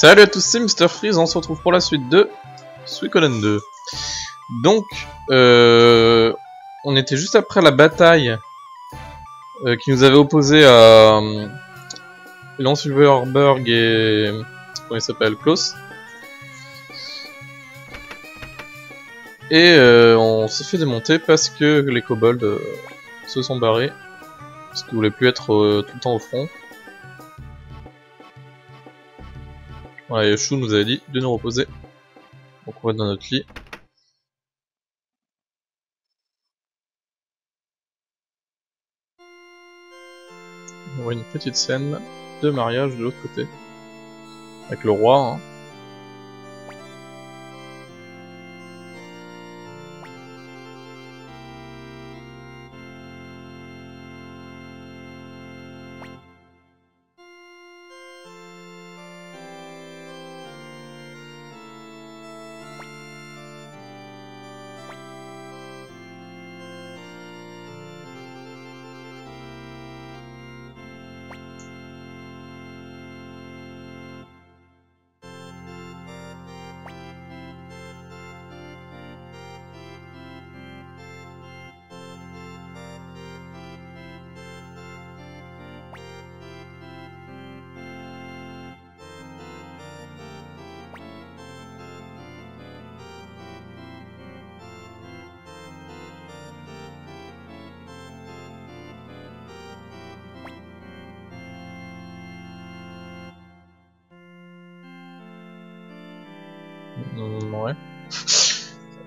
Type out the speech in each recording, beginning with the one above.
Salut à tous, c'est Mr. Freeze, on se retrouve pour la suite de Suikoden 2. Donc, euh, on était juste après la bataille euh, qui nous avait opposé à euh, Lance Silverberg et... comment il s'appelle Klaus. Et euh, on s'est fait démonter parce que les kobolds se sont barrés. Parce qu'ils voulaient plus être tout le temps au front. Voilà, Yoshu nous avait dit de nous reposer. Donc on va dans notre lit. On voit une petite scène de mariage de l'autre côté. Avec le roi. Hein.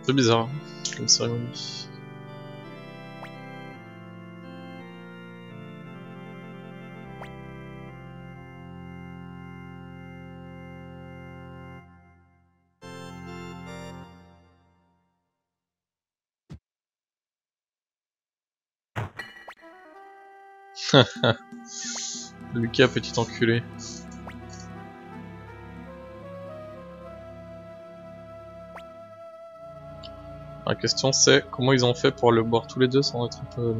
Un bizarre hein, comme cérémonie. Lucas, petit enculé. La question c'est comment ils ont fait pour le boire tous les deux sans être un peu.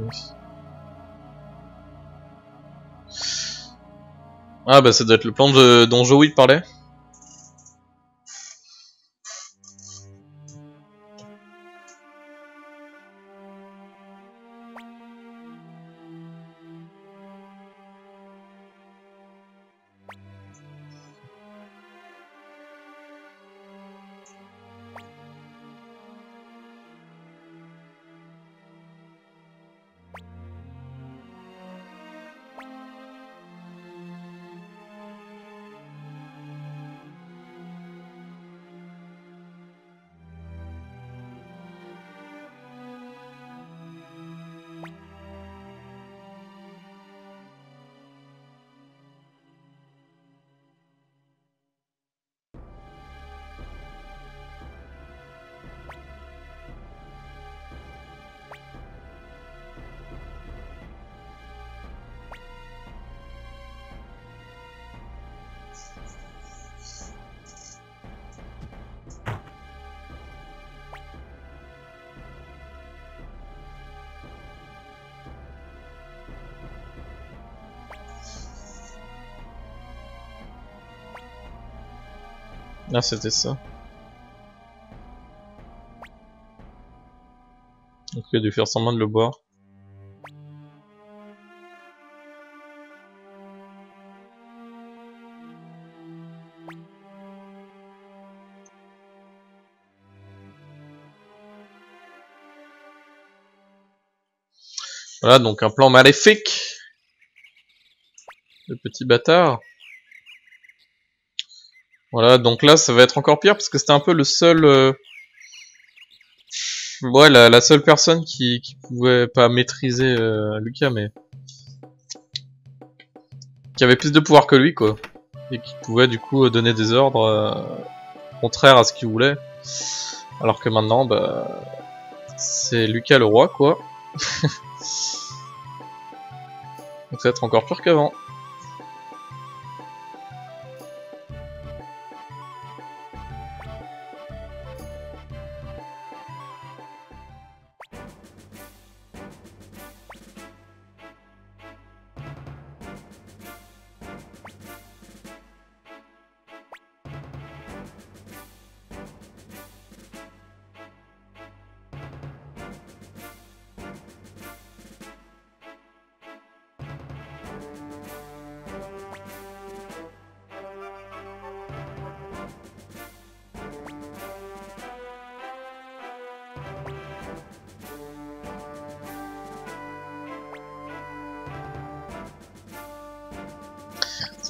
Ah bah ça doit être le plan de dont Joey parlait. Ah c'était ça. Donc il a dû faire semblant de le boire. Voilà donc un plan maléfique. Le petit bâtard. Voilà, donc là, ça va être encore pire parce que c'était un peu le seul, euh... ouais, la, seule personne qui, qui pouvait pas maîtriser euh, Lucas, mais qui avait plus de pouvoir que lui, quoi, et qui pouvait du coup donner des ordres euh, contraires à ce qu'il voulait, alors que maintenant, bah, c'est Lucas le roi, quoi. donc ça va être encore pire qu'avant.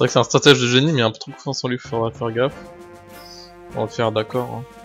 Vrai que c'est un stratège de génie, mais un peu trop confiance en lui, faudra faire gaffe. On va le faire d'accord. Hein.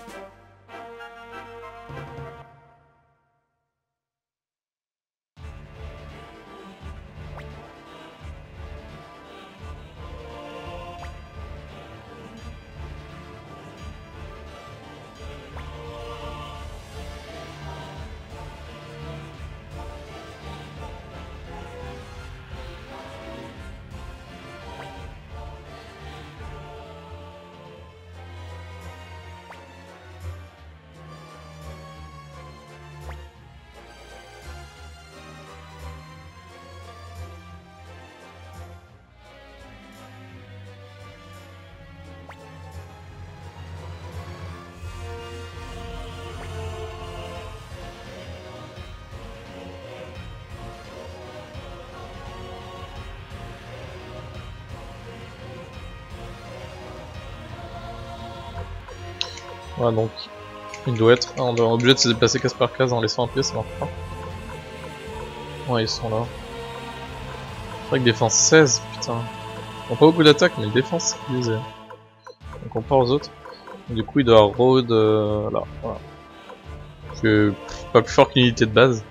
Voilà donc il doit être. on doit obligé de se déplacer case par case en laissant un pied, ça marche pas. Ouais, ils sont là. Que défense 16, putain. Ils pas beaucoup d'attaque, mais défense c'est Donc on part aux autres. du coup, il doit road euh, là. Voilà. Que pas plus fort qu'une unité de base.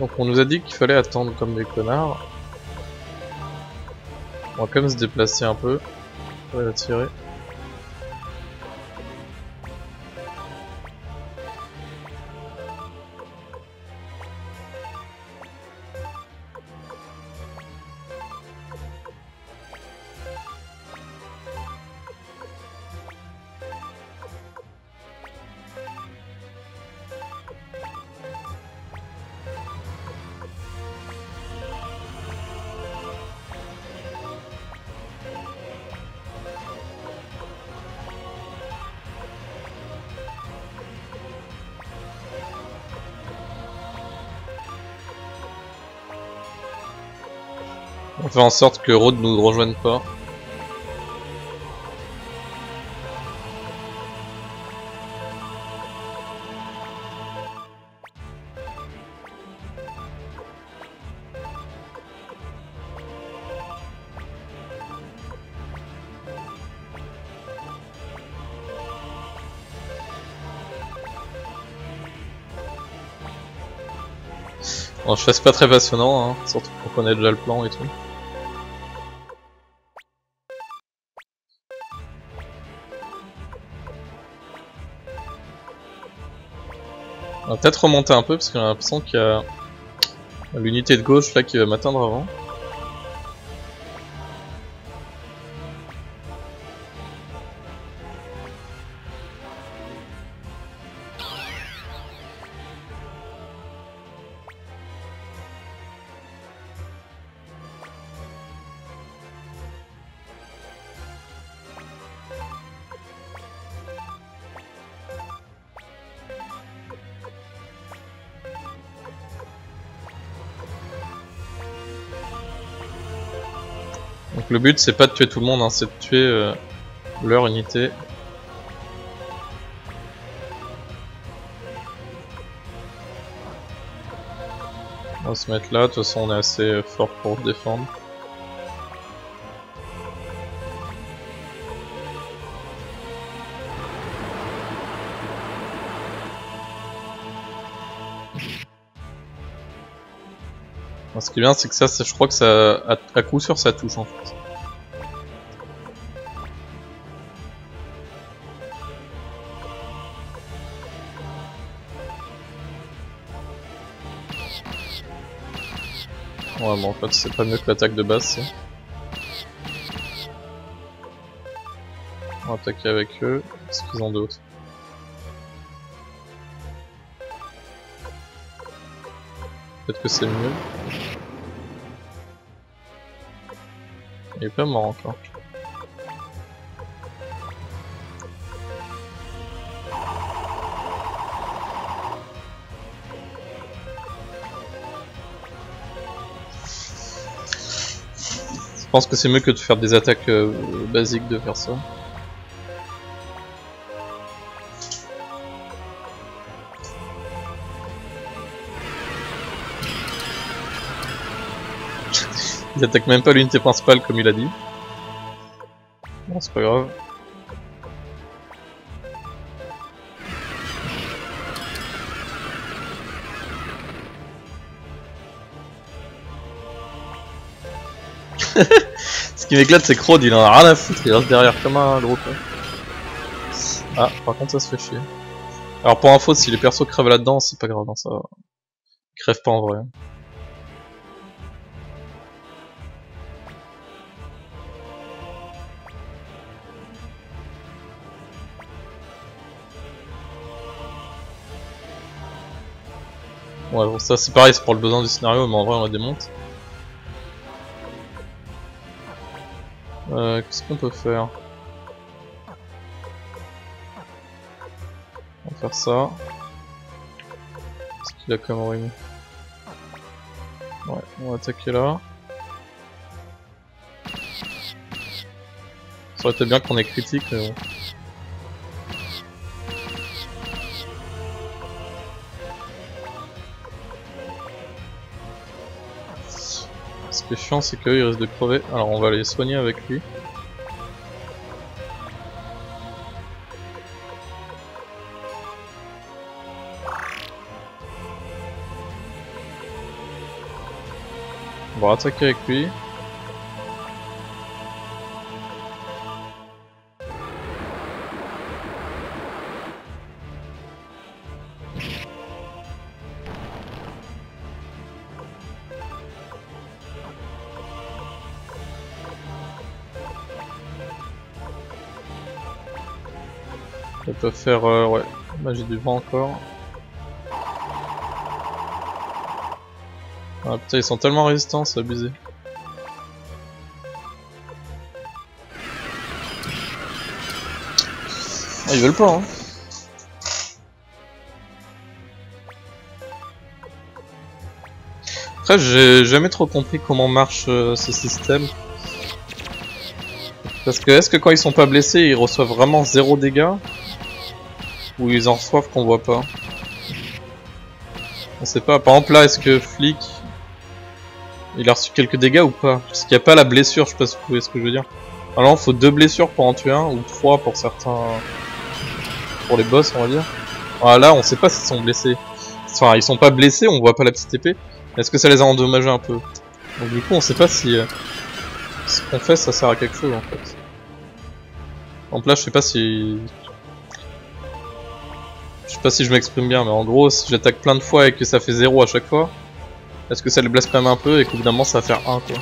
Donc on nous a dit qu'il fallait attendre comme des connards. On va quand même se déplacer un peu. On va tirer. On fait en sorte que Road nous rejoigne pas. Bon, je fais pas très passionnant, hein, surtout qu'on connaît déjà le plan et tout. On va peut-être remonter un peu parce qu'on a l'impression qu'il y a l'unité de gauche là qui va m'atteindre avant. Le but c'est pas de tuer tout le monde, hein, c'est de tuer euh, leur unité. On va se mettre là, de toute façon on est assez euh, fort pour défendre. ce qui est bien, c'est que ça, je crois que ça, à, coup sûr, ça touche en fait. En fait, c'est pas mieux que l'attaque de base, On va attaquer avec eux. Qu'est-ce qu'ils ont d'autre? Peut-être que c'est mieux. Il est pas mort encore. Je pense que c'est mieux que de faire des attaques euh, basiques de faire ça. Ils attaquent même pas l'unité principale comme il a dit. Bon, c'est pas grave. Ce qui m'éclate, c'est que il en a rien à foutre, il reste derrière comme un gros con. Ah, par contre, ça se fait chier. Alors, pour info, si les persos crèvent là-dedans, c'est pas grave, hein, ça. Ils crèvent pas en vrai. Ouais, bon, ça c'est pareil, c'est pour le besoin du scénario, mais en vrai on la démonte. Euh, Qu'est-ce qu'on peut faire On va faire ça. Qu'est-ce qu'il a comme ruine Ouais, on va attaquer là. Ça aurait été bien qu'on ait critique, mais bon. Qui est chiant, c'est qu'il risque de crever. Alors on va les soigner avec lui. On va attaquer avec lui. Peut faire, euh, ouais, magie du vent encore. Ah putain, ils sont tellement résistants, c'est abusé. Ah, ils veulent pas, hein. Après, j'ai jamais trop compris comment marche euh, ce système. Parce que est-ce que quand ils sont pas blessés, ils reçoivent vraiment zéro dégâts? Ou ils en reçoivent qu'on voit pas On sait pas. Par exemple là, est-ce que Flick, il a reçu quelques dégâts ou pas? Parce qu'il n'y a pas la blessure, je sais pas si vous voyez ce que je veux dire. Alors faut deux blessures pour en tuer un, ou trois pour certains... Pour les boss, on va dire. Ah là, on sait pas s'ils sont blessés. Enfin, ils sont pas blessés, on voit pas la petite épée. Est-ce que ça les a endommagés un peu? Donc du coup, on sait pas si... Euh, ce qu'on fait, ça sert à quelque chose en fait. Donc là, je sais pas si... Je sais pas si je m'exprime bien, mais en gros, si j'attaque plein de fois et que ça fait 0 à chaque fois, est-ce que ça les blesse quand même un peu et qu'évidemment ça va faire 1 quoi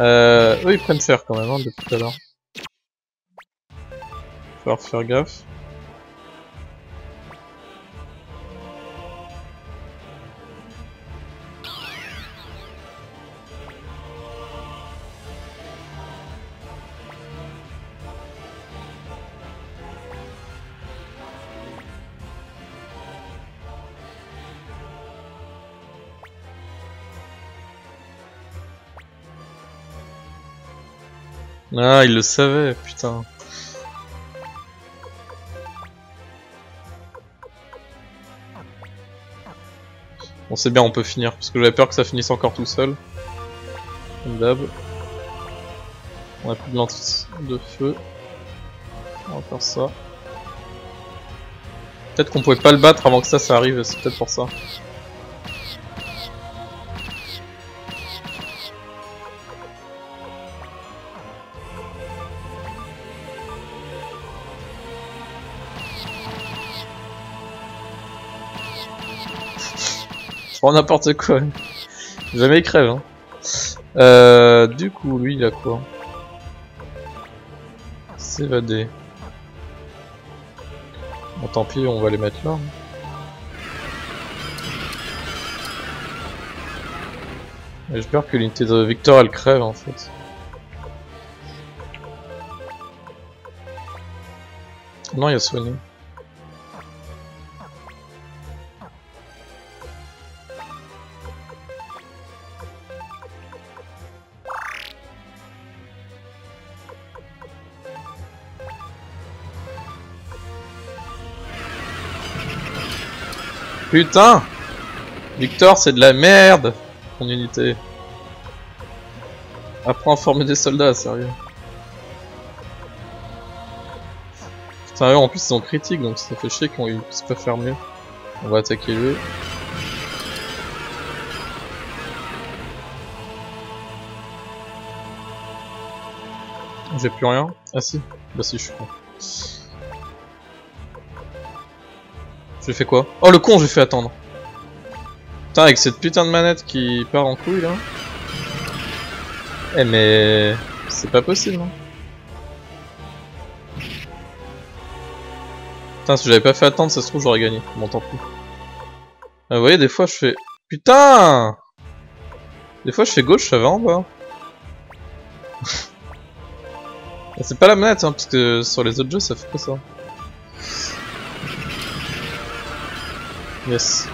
euh, Eux ils prennent cher quand même hein, depuis tout à l'heure. Faut faire gaffe. Ah, il le savait, putain. Bon, c'est bien, on peut finir, parce que j'avais peur que ça finisse encore tout seul. On a plus de lentille de feu. On va faire ça. Peut-être qu'on pouvait pas le battre avant que ça, ça arrive, c'est peut-être pour ça. N'importe quoi. Jamais il crève. Hein. Euh, du coup, lui, il a quoi? S'évader. Bon, tant pis, on va les mettre là. J'espère que l'unité de Victor elle crève en fait. Non, il a soigné. Putain Victor, c'est de la merde Ton unité. Apprends à former des soldats, sérieux. Putain, eux, en plus, ils sont critiques, donc ça fait chier qu'on puisse pas faire mieux. On va attaquer eux. J'ai plus rien Ah si Bah si, je suis con. J'ai fait quoi Oh le con, j'ai fait attendre. Putain, avec cette putain de manette qui part en couille là. Eh mais... C'est pas possible non Putain, si j'avais pas fait attendre, ça se trouve j'aurais gagné. Bon, tant pis. Ah, vous voyez, des fois je fais... Putain Des fois je fais gauche, ça va en bas. C'est pas la manette, hein, parce que sur les autres jeux, ça fait pas ça. Yes.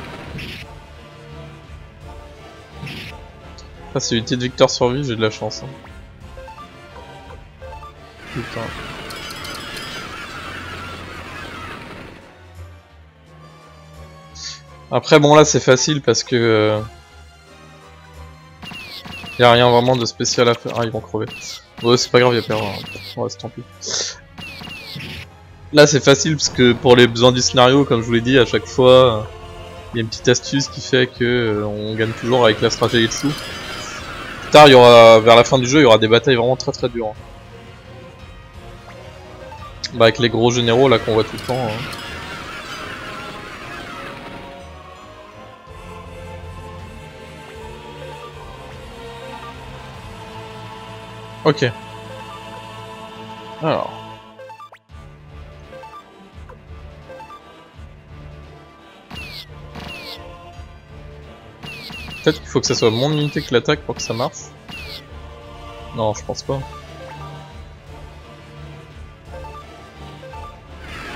Ah, c'est une petite victoire survie, j'ai de la chance. Hein. Putain. Après, bon, là, c'est facile parce que... Euh... Y a rien vraiment de spécial à faire. Ah, ils vont crever. Ouais, c'est pas grave, y'a peur. Ouais, c'est tant pis. Là, c'est facile parce que pour les besoins du scénario, comme je vous l'ai dit, à chaque fois, il y a une petite astuce qui fait que euh, on gagne toujours avec la stratégie dessous. Plus tard, il y aura, vers la fin du jeu, il y aura des batailles vraiment très très dures. Hein. Bah, avec les gros généraux là qu'on voit tout le temps. Hein. Ok. Alors. Peut-être qu'il faut que ça soit mon unité qui l'attaque pour que ça marche. Non, je pense pas.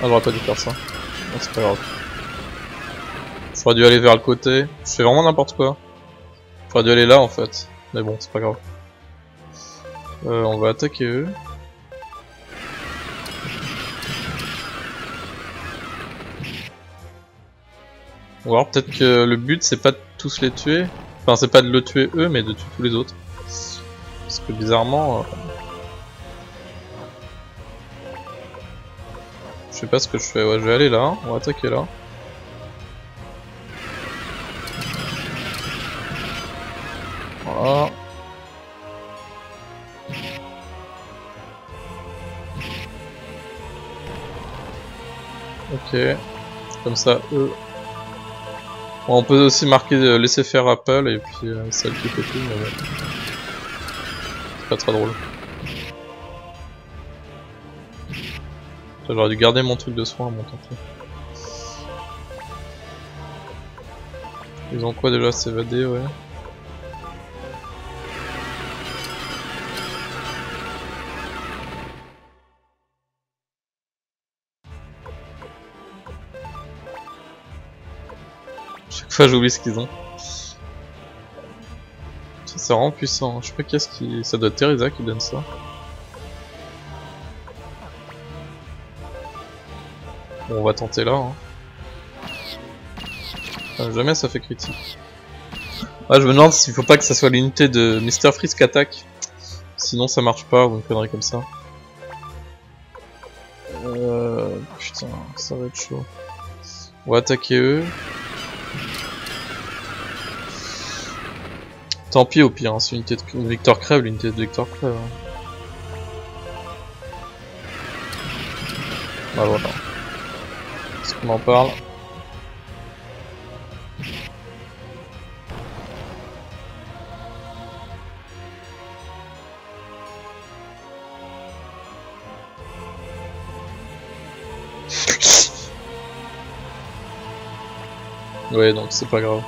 Ah, j'aurais pas dû faire ça. c'est pas grave. J'aurais dû aller vers le côté. Je fais vraiment n'importe quoi. J'aurais dû aller là en fait. Mais bon, c'est pas grave. Euh, on va attaquer eux. Ou alors peut-être que le but c'est pas de tous les tuer. Enfin c'est pas de le tuer eux mais de tuer tous les autres. Parce que bizarrement... Euh, je sais pas ce que je fais. Ouais je vais aller là. On va attaquer là. Voilà. Ok. Comme ça, eux. On peut aussi marquer euh, laisser faire Apple et puis euh, celle qui tout, mais ouais. C'est pas très drôle. J'aurais dû garder mon truc de soin à mon temps. Ils ont quoi déjà s'évader, ouais. Fois j'oublie ce qu'ils ont. C'est vraiment puissant. Je sais pas qu'est-ce qui. Ça doit être Teresa qui donne ça. Bon, on va tenter là. Hein. Ah, jamais ça fait critique. Ah, je me demande s'il faut pas que ça soit l'unité de Mr. Qui attaque. Sinon ça marche pas ou une connerie comme ça. Euh... Putain, ça va être chaud. On va attaquer eux. Tant pis au pire, hein, c'est l'unité de Victor crève, l'unité de Victor crève. Hein. Bah voilà. Est-ce qu'on en parle? Ouais, donc c'est pas grave.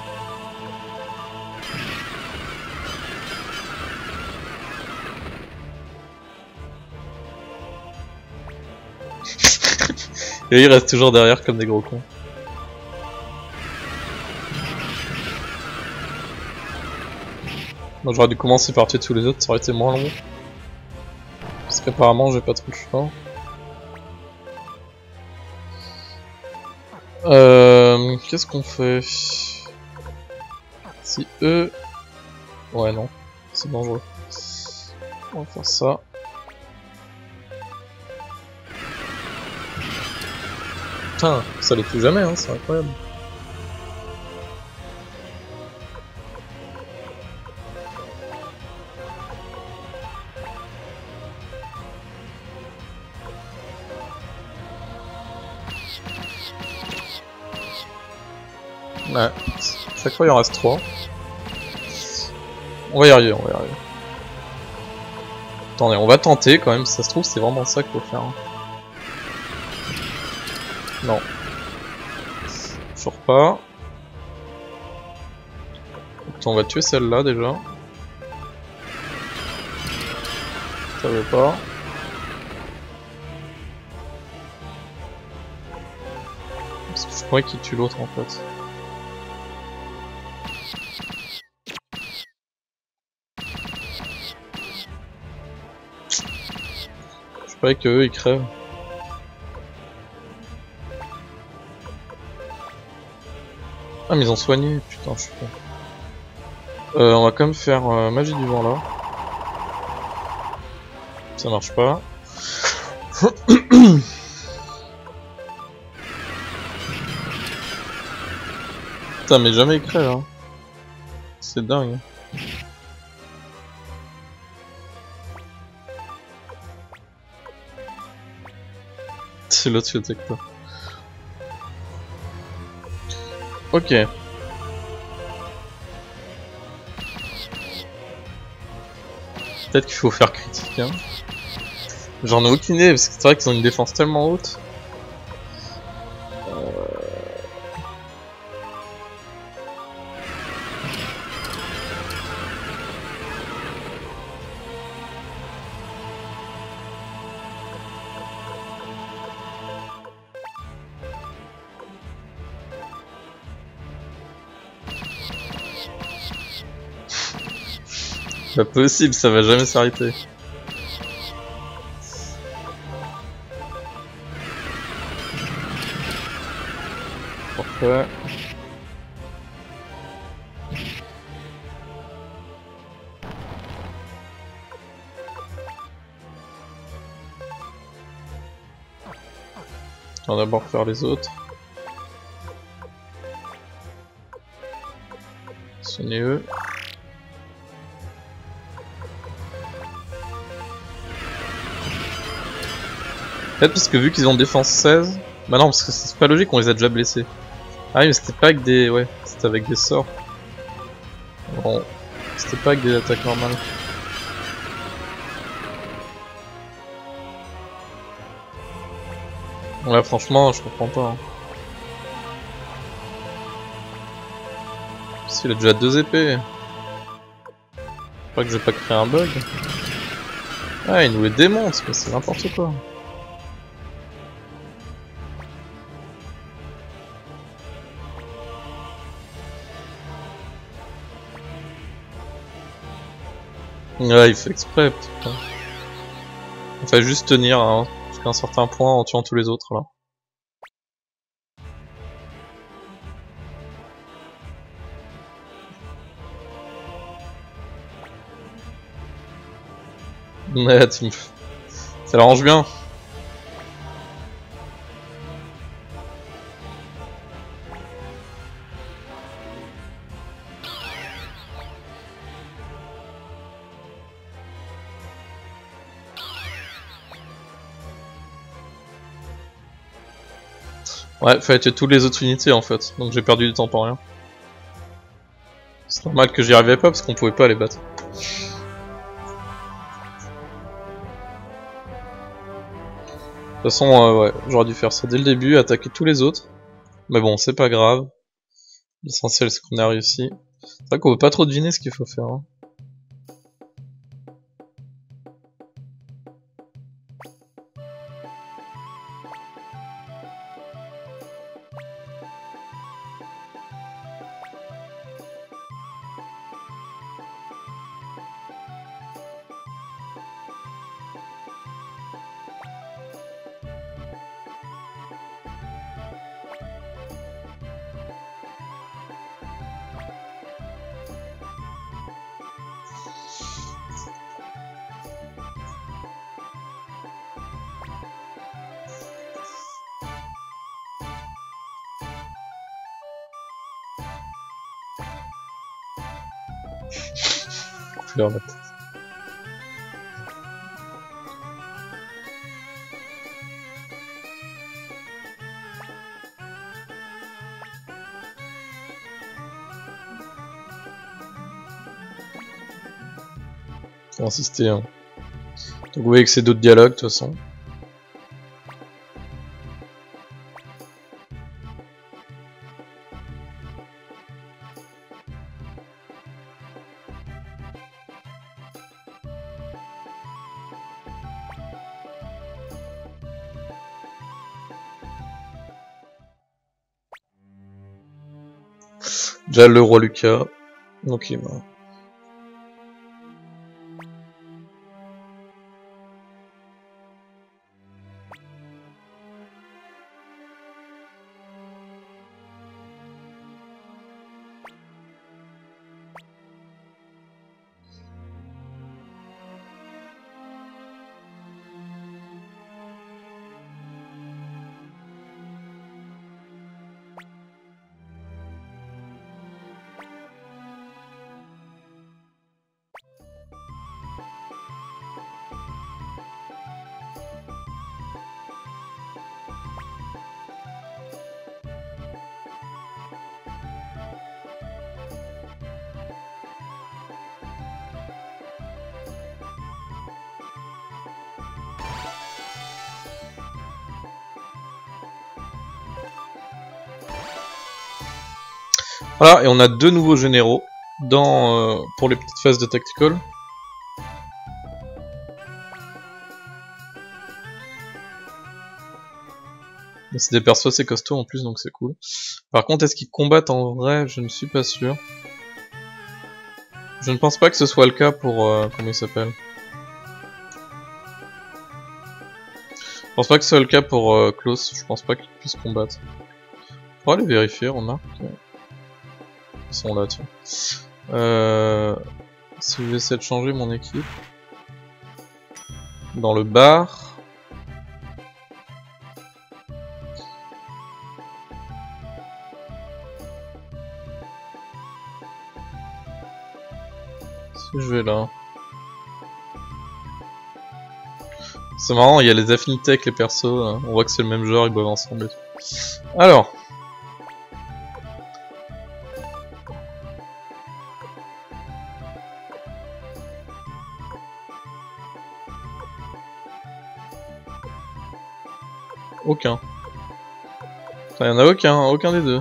Et ils restent toujours derrière comme des gros cons. Moi j'aurais dû commencer par tuer tous les autres, ça aurait été moins long. Parce qu'apparemment j'ai pas trop le choix. Euh, Qu'est-ce qu'on fait? Si eux... Ouais non, c'est dangereux. On va faire ça. Putain, ça les tue jamais, hein, c'est incroyable. Ouais, chaque fois il en reste 3. On va y arriver, on va y arriver. Attendez, on va tenter quand même, si ça se trouve c'est vraiment ça qu'il faut faire. hein. Non. Toujours pas. Attends, on va tuer celle-là déjà. Ça veut pas. Parce que je croyais qu'il tue l'autre en fait. Je croyais que eux ils crèvent. Ah mais ils ont soigné, putain je suis con. Euh, on va quand même faire euh, magie du vent là. Ça marche pas. Putain mais jamais il crève hein. C'est dingue. C'est l'autre qui attaque Ok. Peut-être qu'il faut faire critique. Hein. J'en ai aucune idée parce que c'est vrai qu'ils ont une défense tellement haute. Pas possible, ça va jamais s'arrêter. Parfait. On va d'abord faire les autres. Soignez eux. Peut-être parce que vu qu'ils ont défense 16... Bah non, parce que c'est pas logique, on les a déjà blessés. Ah oui, mais c'était pas avec des... Ouais, c'était avec des sorts. Bon, c'était pas avec des attaques normales. Là, franchement, je comprends pas. Hein. Qu'il a déjà deux épées. Je crois que je vais pas créer un bug. Ah, il nous les démonte, mais c'est n'importe quoi. Ouais, il fait exprès, putain. Il fait juste tenir hein, jusqu'à un certain point en tuant tous les autres là. Ouais, tu me... Ça l'arrange bien. Ouais, fallait tuer toutes les autres unités en fait, donc j'ai perdu du temps pour rien. C'est normal que j'y arrivais pas parce qu'on pouvait pas les battre. De toute façon, euh, ouais, j'aurais dû faire ça dès le début, attaquer tous les autres. Mais bon, c'est pas grave. L'essentiel c'est qu'on a réussi. C'est vrai qu'on veut pas trop deviner ce qu'il faut faire. hein. Fleur la tête. Faut insister, hein. Donc vous voyez que c'est d'autres dialogues, de toute façon. Déjà le roi Lucas. Donc il est mort. Voilà, et on a deux nouveaux généraux dans, euh, pour les petites phases de tactical. C'est des persos assez costauds en plus, donc c'est cool. Par contre, est-ce qu'ils combattent en vrai? Je ne suis pas sûr. Je ne pense pas que ce soit le cas pour... Euh, comment il s'appelle? Je pense pas que ce soit le cas pour euh, Klaus. Je pense pas qu'il puisse combattre. On va aller vérifier, remarque. Ils sont là, tiens. Euh, si je vais essayer de changer mon équipe. Dans le bar. Si je vais là. C'est marrant, il y a les affinités avec les persos. hein. On voit que c'est le même genre, ils boivent ensemble. Alors. Aucun. Il y en a aucun, aucun des deux.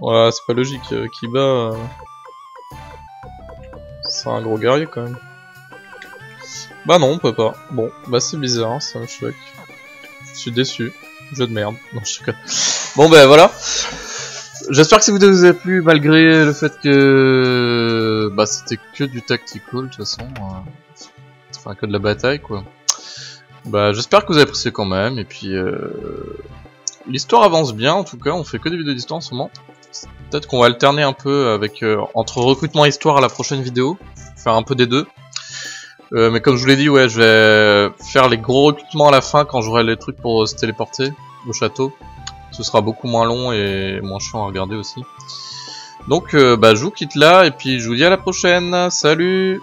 Voilà, c'est pas logique. euh, Kiba, euh, c'est un gros guerrier quand même. Bah non, on peut pas. Bon, bah c'est bizarre, ça me choque. Je suis déçu. Jeu de merde. Non, je Bon bah voilà. J'espère que ça vous a plu malgré le fait que bah c'était que du tactical de toute façon. euh, Enfin que de la bataille quoi. Bah j'espère que vous avez apprécié quand même et puis euh... l'histoire avance bien en tout cas, on fait que des vidéos d'histoire en ce moment. Peut-être qu'on va alterner un peu avec euh, entre recrutement et histoire à la prochaine vidéo, faire un peu des deux. Euh, mais comme je vous l'ai dit, ouais, je vais faire les gros recrutements à la fin quand j'aurai les trucs pour se téléporter au château. Ce sera beaucoup moins long et moins chiant à regarder aussi. Donc, euh, bah, je vous quitte là et puis je vous dis à la prochaine. Salut